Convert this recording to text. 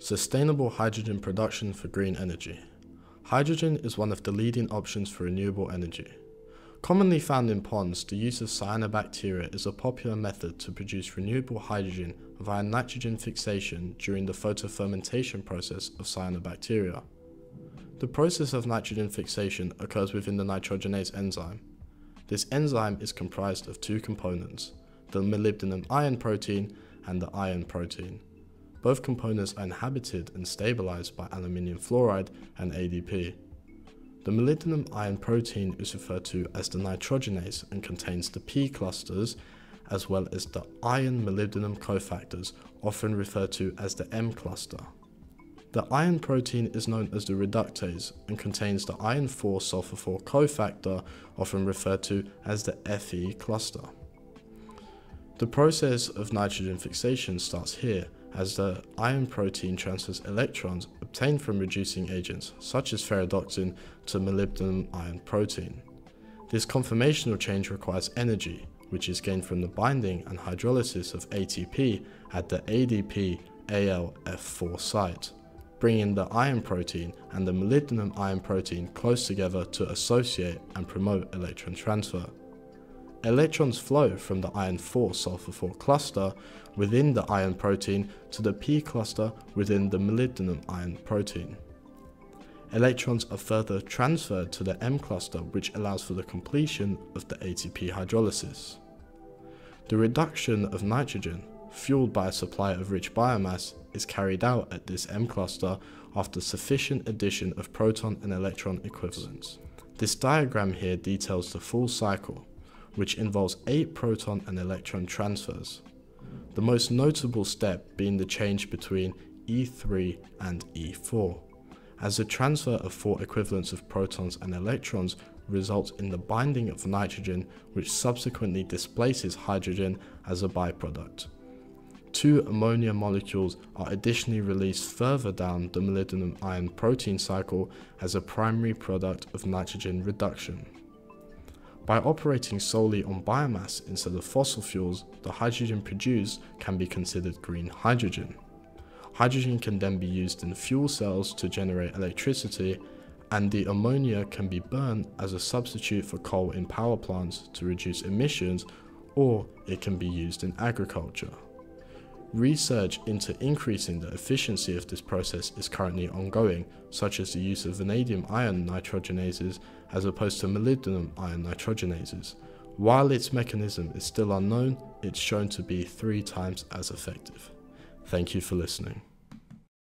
Sustainable hydrogen production for green energy. Hydrogen is one of the leading options for renewable energy. Commonly found in ponds, the use of cyanobacteria is a popular method to produce renewable hydrogen via nitrogen fixation during the photofermentation process of cyanobacteria. The process of nitrogen fixation occurs within the nitrogenase enzyme. This enzyme is comprised of two components, the molybdenum iron protein and the iron protein. Both components are inhabited and stabilized by aluminium fluoride and ADP. The molybdenum iron protein is referred to as the nitrogenase and contains the P clusters as well as the iron molybdenum cofactors, often referred to as the M cluster. The iron protein is known as the reductase and contains the iron 4 sulfur 4 cofactor, often referred to as the Fe cluster. The process of nitrogen fixation starts here as the iron protein transfers electrons obtained from reducing agents, such as ferredoxin, to molybdenum iron protein. This conformational change requires energy, which is gained from the binding and hydrolysis of ATP at the ADP ALF4 site, bringing the iron protein and the molybdenum iron protein close together to associate and promote electron transfer. Electrons flow from the iron 4 sulfur 4 cluster within the iron protein to the P cluster within the molybdenum iron protein. Electrons are further transferred to the M cluster which allows for the completion of the ATP hydrolysis. The reduction of nitrogen, fueled by a supply of rich biomass, is carried out at this M cluster after sufficient addition of proton and electron equivalents. This diagram here details the full cycle which involves 8 proton and electron transfers. The most notable step being the change between E3 and E4, as the transfer of 4 equivalents of protons and electrons results in the binding of nitrogen which subsequently displaces hydrogen as a byproduct. Two ammonia molecules are additionally released further down the molybdenum iron protein cycle as a primary product of nitrogen reduction. By operating solely on biomass instead of fossil fuels, the hydrogen produced can be considered green hydrogen. Hydrogen can then be used in fuel cells to generate electricity, and the ammonia can be burned as a substitute for coal in power plants to reduce emissions, or it can be used in agriculture. Research into increasing the efficiency of this process is currently ongoing, such as the use of vanadium iron nitrogenases as opposed to molybdenum iron nitrogenases. While its mechanism is still unknown, it's shown to be three times as effective. Thank you for listening.